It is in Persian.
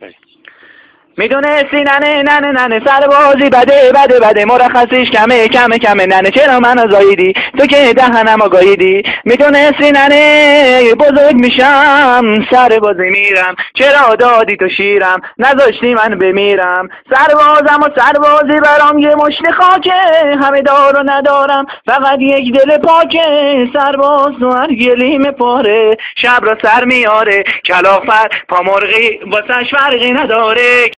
Thanks. می‌دونستی ننه ننه ننه. سربازی بده بده بده. مرخصیش کمه کمه کمه. ننه چرا منو زاییدی تو که دهنم آگاهیدی؟ می‌دونستی ننه بزرگ میشم. سربازی میرم. چرا دادی تو شیرم؟ نذاشتی من بمیرم. سربازم و سربازی برام یه مشت خاکه. همه دار و ندارم. فقط یک دل پاکه. سرباز تو هر گلیم پاره. شب را سر میاره کلافر پامرغی واسش فرقی نداره.